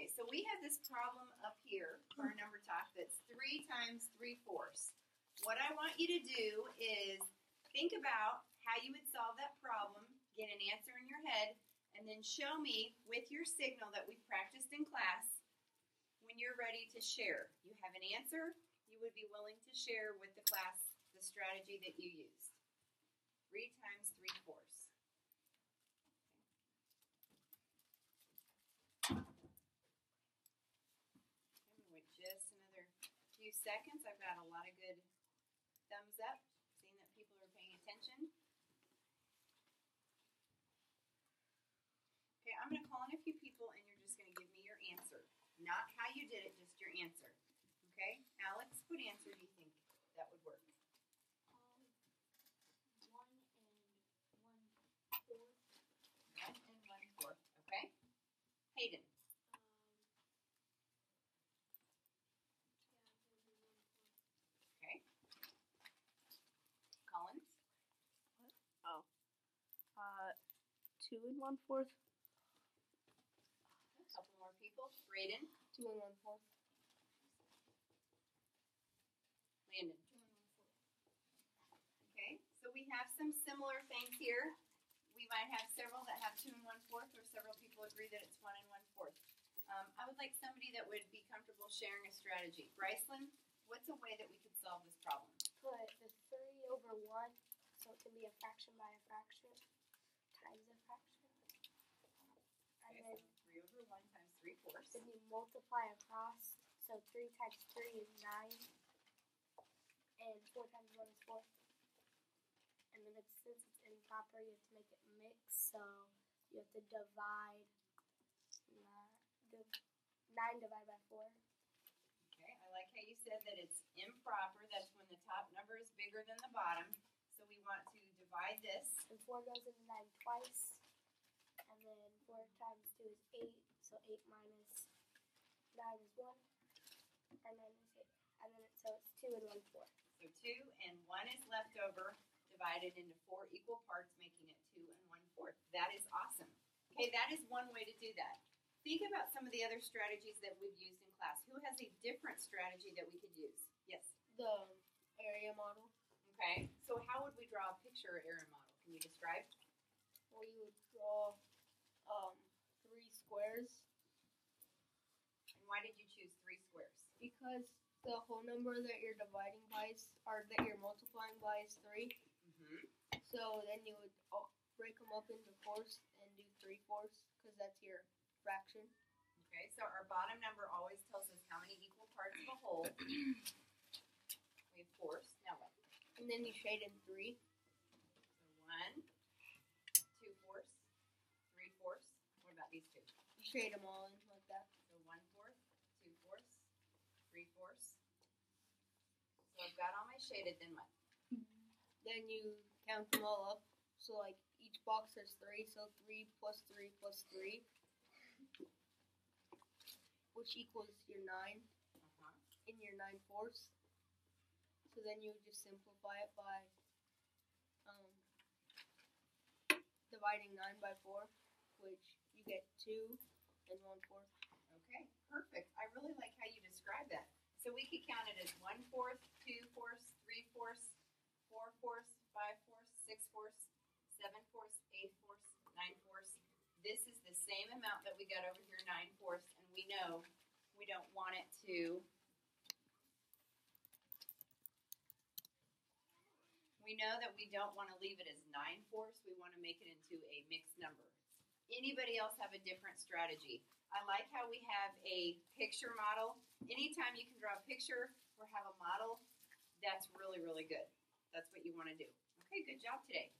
Okay, so we have this problem up here for our number talk that's 3 times 3 fourths. What I want you to do is think about how you would solve that problem, get an answer in your head, and then show me with your signal that we practiced in class when you're ready to share. You have an answer, you would be willing to share with the class the strategy that you used. 3 times 3 fourths. I'm gonna wait just another few seconds. I've got a lot of good thumbs up, seeing that people are paying attention. Okay, I'm gonna call in a few people and you're just gonna give me your answer. Not how you did it, just your answer. Okay? Alex, what answer do you think that would work? Um, one and one fourth. One and one fourth. Okay? Hayden. Um, yeah, maybe one fourth. Okay. Collins. Uh, two and one fourth. A couple more people. Braden. Two and one fourth. Landon. Two and one fourth. Okay, so we have some similar things here. We might have several that have two and one fourth, or several people agree that it's one and one fourth. Um, I would like somebody that would be comfortable sharing a strategy. Bryceland, what's a way that we could solve this problem? put the three over one, so it can be a fraction by a fraction a fraction. And Okay, then, so three over one times three fourths. then you multiply across, so three times three is nine, and four times one is four. And then it's, since it's improper, you have to make it mixed, so you have to divide nine, nine divided by four. Okay, I like how you said that it's improper. That's when the top number is bigger than the bottom. So we want to divide this. And four goes into nine twice. And then four times two is eight. So eight minus nine is one. Or nine is eight. And then it, so it's two and one fourth. So two and one is left over, divided into four equal parts, making it two and one fourth. That is awesome. Okay, that is one way to do that. Think about some of the other strategies that we've used in class. Who has a different strategy that we could use? Yes. The area model. Okay. So how would we draw a picture or area model? Can you describe? Well, you would draw um three squares And why did you choose three squares? because the whole number that you're dividing by is, or that you're multiplying by is three. Mm-hmm. So then you would uh, break them up into fourths and do three fourths because that's your fraction. Okay, so our bottom number always tells us how many equal parts of a whole. we have fourths. Now what? And then you shade in three. So one, two fourths, three fourths. What about these two? You shade them all in like that. So one fourth, two fourths, three fourths. So I've got all my shaded, then what? Then you count them all up. So like each box has three, so three plus three plus three, which equals your nine Uh-huh. in your nine fourths. So then you would just simplify it by um, dividing nine by four, which you get two and one fourth. Okay, perfect. I really like how you describe that. So we could count it as one fourth, two fourths, three fourths, four fourths, five fourths, six fourths, seven fourths, eight fourths, nine fourths. This is the same amount that we got over here, nine fourths, and we know we don't want it to. We know that we don't want to leave it as nine fourths. We want to make it into a mixed number. Anybody else have a different strategy? I like how we have a picture model. Anytime you can draw a picture or have a model, that's really, really good. That's what you want to do. Okay, good job today.